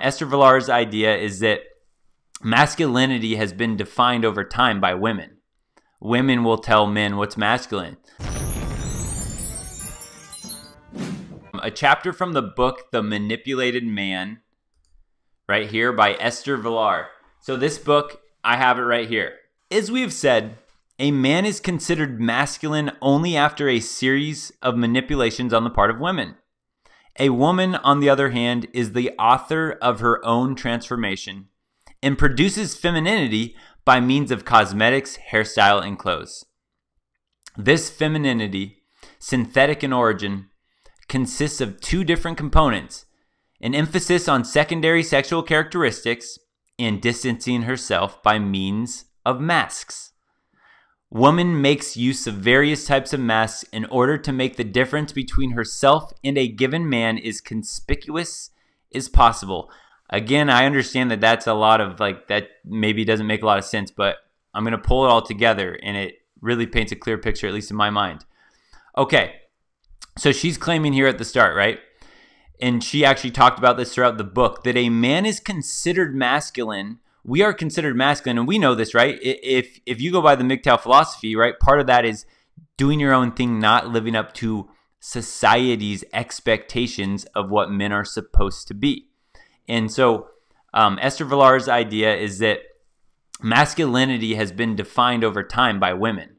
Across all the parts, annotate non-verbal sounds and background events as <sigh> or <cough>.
Esther Vilar's idea is that masculinity has been defined over time by women. Women will tell men what's masculine. A chapter from the book The Manipulated Man, right here by Esther Vilar. So, this book, I have it right here. As we have said, a man is considered masculine only after a series of manipulations on the part of women. A woman, on the other hand, is the author of her own transformation and produces femininity by means of cosmetics, hairstyle, and clothes. This femininity, synthetic in origin, consists of two different components an emphasis on secondary sexual characteristics and distancing herself by means of masks. Woman makes use of various types of masks in order to make the difference between herself and a given man as conspicuous as possible. Again, I understand that that's a lot of like that maybe doesn't make a lot of sense, but I'm going to pull it all together and it really paints a clear picture, at least in my mind. Okay, so she's claiming here at the start, right? And she actually talked about this throughout the book that a man is considered masculine. We are considered masculine, and we know this, right? If if you go by the MGTOW philosophy, right, part of that is doing your own thing, not living up to society's expectations of what men are supposed to be. And so, um, Esther Vilar's idea is that masculinity has been defined over time by women.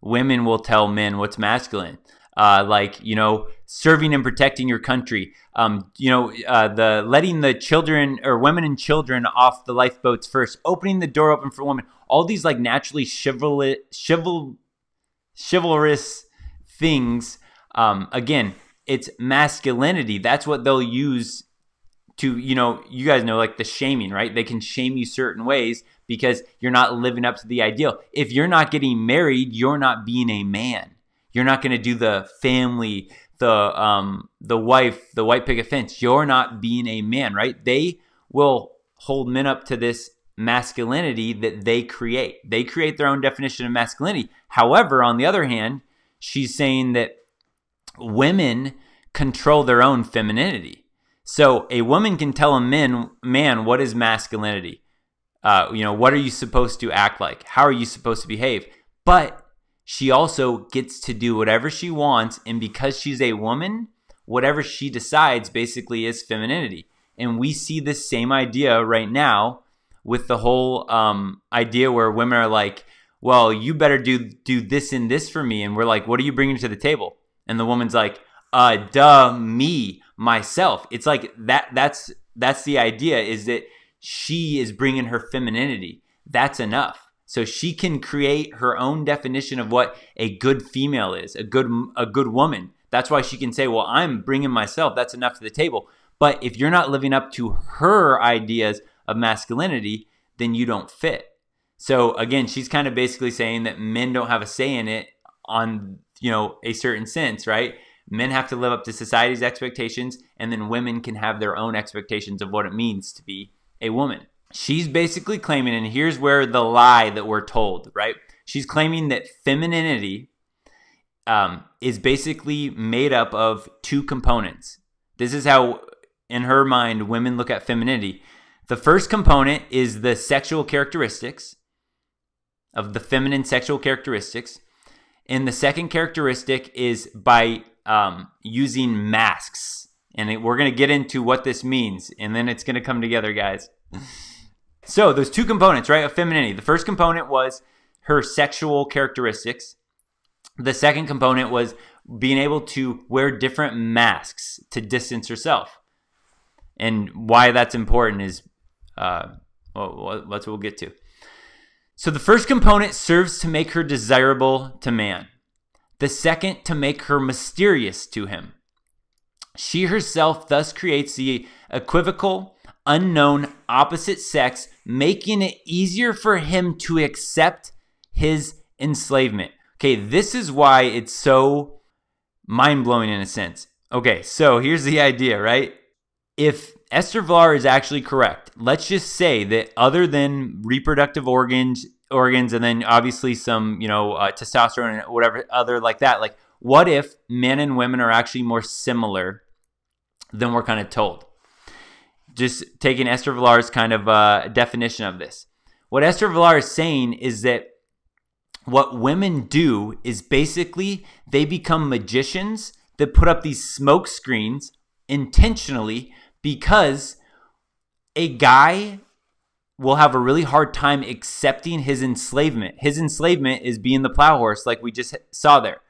Women will tell men what's masculine uh, like you know serving and protecting your country. Um, you know uh, the letting the children or women and children off the lifeboats first opening the door open for women all these like naturally chival- chival- chivalrous things um, again it's masculinity. That's what they'll use to you know you guys know like the shaming right? They can shame you certain ways because you're not living up to the ideal. If you're not getting married you're not being a man. You're not going to do the family, the um, the wife, the white picket fence. You're not being a man, right? They will hold men up to this masculinity that they create. They create their own definition of masculinity. However, on the other hand, she's saying that women control their own femininity. So a woman can tell a man, man, what is masculinity? Uh, you know, what are you supposed to act like? How are you supposed to behave? But she also gets to do whatever she wants. And because she's a woman, whatever she decides basically is femininity. And we see this same idea right now with the whole um, idea where women are like, well, you better do do this and this for me. And we're like, what are you bringing to the table? And the woman's like, uh, duh, me, myself. It's like that. That's that's the idea is that she is bringing her femininity. That's enough. So she can create her own definition of what a good female is, a good a good woman. That's why she can say, "Well, I'm bringing myself. That's enough to the table." But if you're not living up to her ideas of masculinity, then you don't fit. So again, she's kind of basically saying that men don't have a say in it on, you know, a certain sense, right? Men have to live up to society's expectations and then women can have their own expectations of what it means to be a woman she's basically claiming, and here's where the lie that we're told, right? She's claiming that femininity um, is basically made up of two components. This is how, in her mind, women look at femininity. The first component is the sexual characteristics of the feminine sexual characteristics. And the second characteristic is by um, using masks. And we're going to get into what this means. And then it's going to come together, guys. <laughs> So those two components, right, of femininity. The first component was her sexual characteristics. The second component was being able to wear different masks to distance herself. And why that's important is, uh, well, that's what we'll get to. So the first component serves to make her desirable to man. The second to make her mysterious to him. She herself thus creates the equivocal, unknown opposite sex, making it easier for him to accept his enslavement. Okay, this is why it's so mind blowing in a sense. Okay, so here's the idea, right? If Esther is actually correct, let's just say that other than reproductive organs, organs, and then obviously some, you know, uh, testosterone and whatever other like that, like what if men and women are actually more similar than we're kind of told? Just taking Esther Vilar's kind of uh, definition of this. What Esther Vilar is saying is that what women do is basically they become magicians that put up these smoke screens intentionally because a guy will have a really hard time accepting his enslavement. His enslavement is being the plow horse, like we just saw there.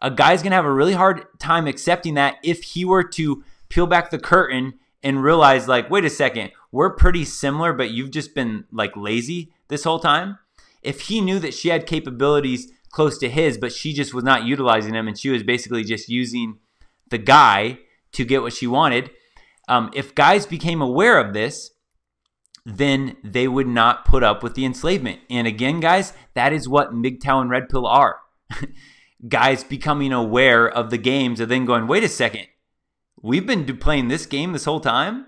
A guy's gonna have a really hard time accepting that if he were to peel back the curtain and realize, like, wait a second, we're pretty similar, but you've just been like lazy this whole time. If he knew that she had capabilities close to his, but she just was not utilizing them and she was basically just using the guy to get what she wanted, um, if guys became aware of this, then they would not put up with the enslavement. And again, guys, that is what MGTOW and Red Pill are. <laughs> guys becoming aware of the games and then going, wait a second, we've been playing this game this whole time?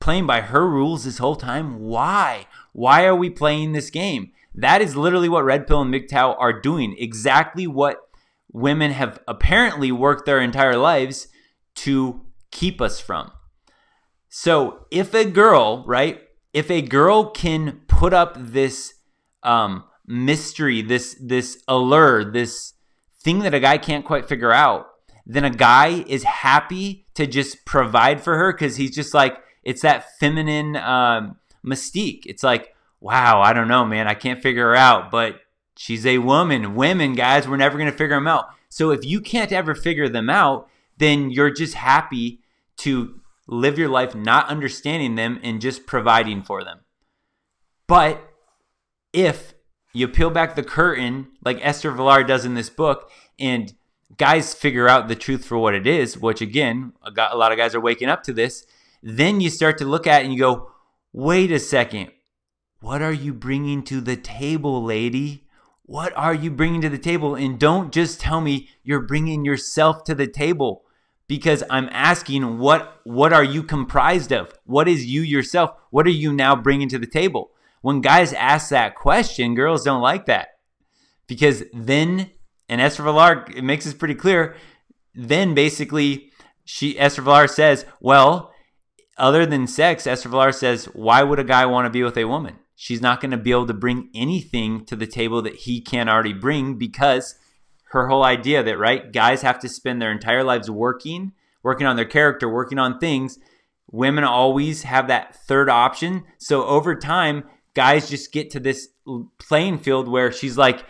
Playing by her rules this whole time? Why? Why are we playing this game? That is literally what Red Pill and MGTOW are doing. Exactly what women have apparently worked their entire lives to keep us from. So if a girl, right, if a girl can put up this um, mystery, this this allure, this thing that a guy can't quite figure out, then a guy is happy to just provide for her because he's just like it's that feminine um, mystique. It's like, wow, I don't know, man, I can't figure her out, but she's a woman. Women, guys, we're never gonna figure them out. So if you can't ever figure them out, then you're just happy to live your life not understanding them and just providing for them. But if you peel back the curtain, like Esther Vilar does in this book, and guys figure out the truth for what it is, which again, a lot of guys are waking up to this, then you start to look at it and you go, wait a second, what are you bringing to the table, lady? What are you bringing to the table? And don't just tell me you're bringing yourself to the table because I'm asking what what are you comprised of? What is you yourself? What are you now bringing to the table? When guys ask that question, girls don't like that because then, and Esther Vilar it makes this pretty clear. Then basically, she Esther Vilar says, "Well, other than sex, Esther Vilar says, why would a guy want to be with a woman? She's not going to be able to bring anything to the table that he can't already bring because." her whole idea that right guys have to spend their entire lives working working on their character working on things women always have that third option so over time guys just get to this playing field where she's like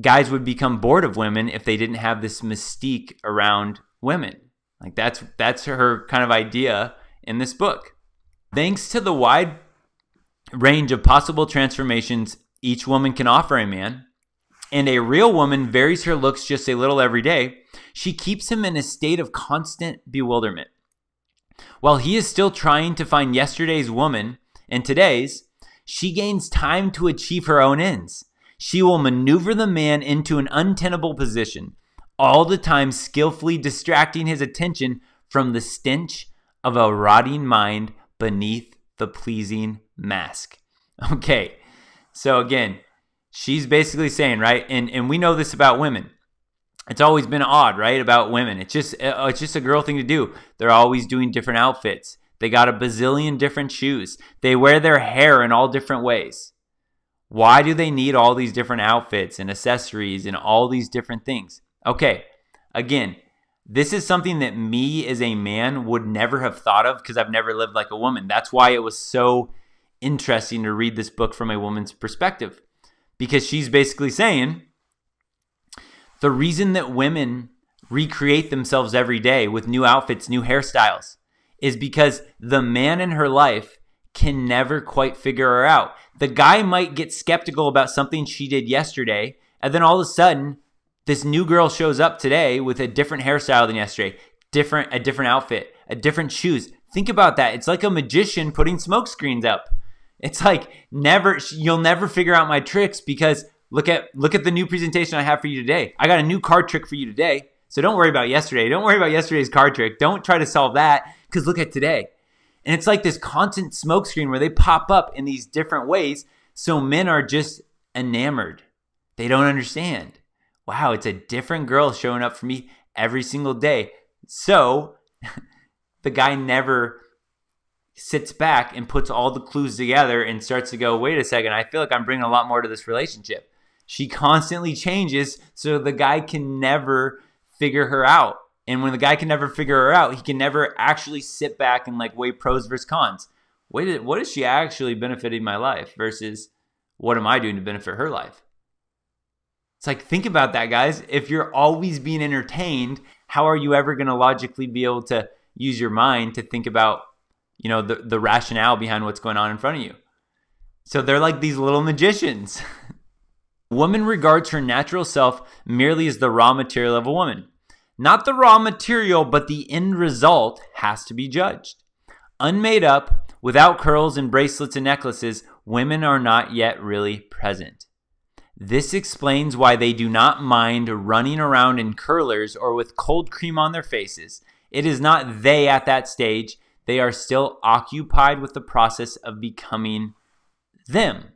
guys would become bored of women if they didn't have this mystique around women like that's that's her kind of idea in this book thanks to the wide range of possible transformations each woman can offer a man and a real woman varies her looks just a little every day, she keeps him in a state of constant bewilderment. While he is still trying to find yesterday's woman and today's, she gains time to achieve her own ends. She will maneuver the man into an untenable position, all the time skillfully distracting his attention from the stench of a rotting mind beneath the pleasing mask. <laughs> Okay, so again, she's basically saying, right? And and we know this about women. It's always been odd, right? About women. It's just uh, it's just a girl thing to do. They're always doing different outfits. They got a bazillion different shoes. They wear their hair in all different ways. Why do they need all these different outfits and accessories and all these different things? Okay, again, this is something that me as a man would never have thought of because I've never lived like a woman. That's why it was so interesting to read this book from a woman's perspective because she's basically saying the reason that women recreate themselves every day with new outfits, new hairstyles, is because the man in her life can never quite figure her out. The guy might get skeptical about something she did yesterday, and then all of a sudden, this new girl shows up today with a different hairstyle than yesterday, different a different outfit, a different shoes. Think about that. It's like a magician putting smoke screens up. It's like never you'll never figure out my tricks because look at look at the new presentation I have for you today. I got a new card trick for you today. So don't worry about yesterday. Don't worry about yesterday's card trick. Don't try to solve that cuz look at today. And it's like this constant smokescreen where they pop up in these different ways so men are just enamored. They don't understand. Wow, it's a different girl showing up for me every single day. So <laughs> the guy never sits back and puts all the clues together and starts to go, wait a second, I feel like I'm bringing a lot more to this relationship. She constantly changes so the guy can never figure her out. And when the guy can never figure her out, he can never actually sit back and like weigh pros versus cons. Wait, what is she actually benefiting my life versus what am I doing to benefit her life? It's like, think about that, guys. If you're always being entertained, how are you ever going to logically be able to use your mind to think about, you know, the, the rationale behind what's going on in front of you? So they're like these little magicians. <laughs> woman regards her natural self merely as the raw material of a woman. Not the raw material, but the end result has to be judged. Unmade up, without curls and bracelets and necklaces, women are not yet really present. This explains why they do not mind running around in curlers or with cold cream on their faces. It is not they at that stage, they are still occupied with the process of becoming them.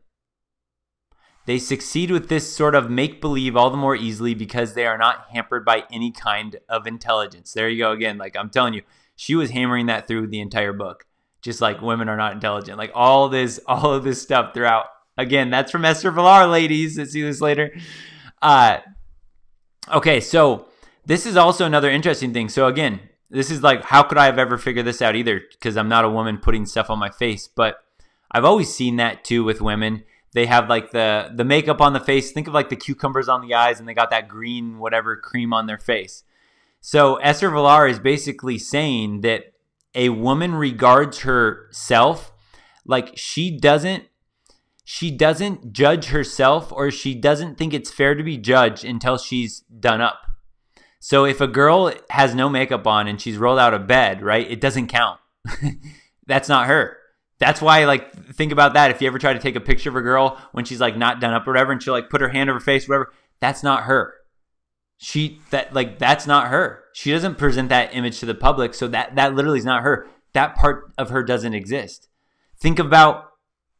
They succeed with this sort of make believe all the more easily because they are not hampered by any kind of intelligence. There you go again. Like I'm telling you, she was hammering that through the entire book. Just like women are not intelligent. Like all this, <laughs> all of this stuff throughout Again, that's from Esther Vilar, ladies. Let's see this later. Uh, okay, so this is also another interesting thing. So again, this is like, how could I have ever figured this out either? Because I'm not a woman putting stuff on my face, but I've always seen that too with women. They have like the the makeup on the face. Think of like the cucumbers on the eyes, and they got that green whatever cream on their face. So Esther Vilar is basically saying that a woman regards herself like she doesn't she doesn't judge herself or she doesn't think it's fair to be judged until she's done up. So if a girl has no makeup on and she's rolled out of bed, right, it doesn't count. <laughs> That's not her. That's why, like, think about that. If you ever try to take a picture of a girl when she's like not done up or whatever, and she'll like put her hand over her face, whatever, that's not her. She that like that's not her. She doesn't present that image to the public, so that that literally is not her. That part of her doesn't exist. Think about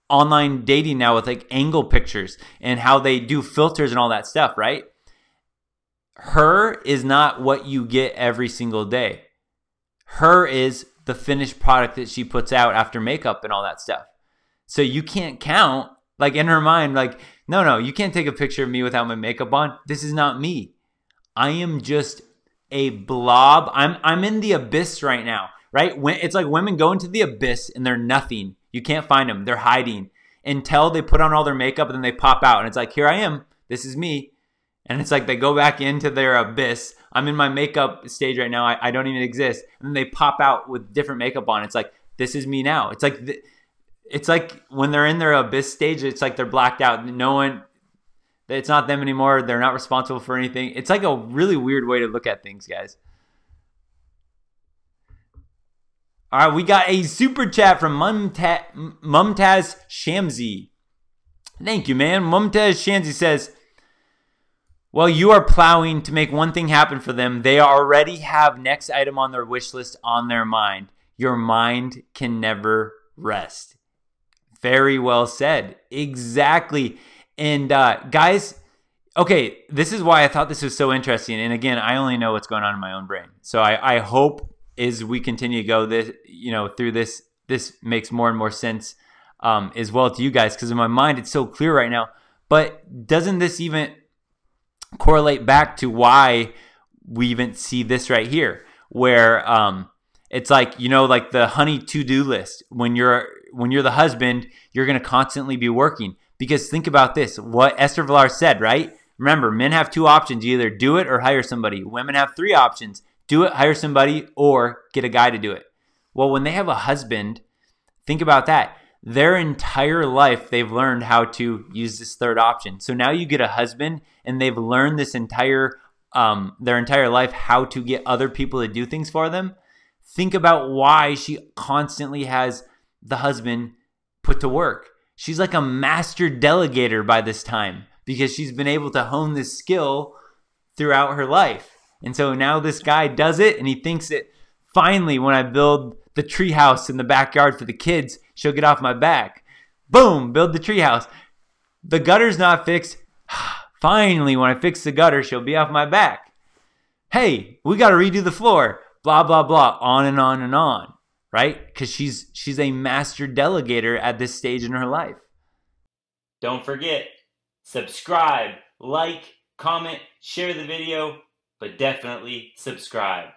online dating now with like angle pictures and how they do filters and all that stuff, right? Her is not what you get every single day. Her is the finished product that she puts out after makeup and all that stuff. So you can't count, like in her mind, like, no, no, you can't take a picture of me without my makeup on. This is not me. I am just a blob. I'm I'm in the abyss right now, right? When it's like women go into the abyss and they're nothing you can't find them. They're hiding until they put on all their makeup and then they pop out. And it's like, here I am. This is me. And it's like they go back into their abyss. I'm in my makeup stage right now. I, I don't even exist. And they pop out with different makeup on. It's like, this is me now. It's like, it's like when they're in their abyss stage, it's like they're blacked out. No one, it's not them anymore. They're not responsible for anything. It's like a really weird way to look at things, guys. All right, we got a super chat from Mumtaz, Mumtaz Shamsi. Thank you, man. Mumtaz Shamsi says, well, you are plowing to make one thing happen for them. They already have next item on their wish list on their mind. Your mind can never rest. Very well said. Exactly. And uh, guys, okay, this is why I thought this was so interesting. And again, I only know what's going on in my own brain. So I, I hope as we continue to go this you know through this this makes more and more sense um, as well to you guys because in my mind it's so clear right now but doesn't this even correlate back to why we even see this right here where um, it's like you know like the honey to-do list. When you're when you're the husband you're going to constantly be working. Because think about this what esther vilar said right? Remember men have two options. You either do it or hire somebody. Women have three options. Do it, hire somebody, or get a guy to do it. Well, when they have a husband, think about that. Their entire life, they've learned how to use this third option. So now you get a husband, and they've learned this entire um, their entire life how to get other people to do things for them. Think about why she constantly has the husband put to work. She's like a master delegator by this time because she's been able to hone this skill throughout her life. And so now this guy does it and he thinks that finally, when I build the treehouse in the backyard for the kids, she'll get off my back. Boom, build the treehouse. The gutter's not fixed. <sighs> finally, when I fix the gutter, she'll be off my back. Hey, we got to redo the floor. Blah, blah, blah. On and on and on. right? Because she's she's a master delegator at this stage in her life. Don't forget, subscribe, like, comment, share the video, but definitely subscribe.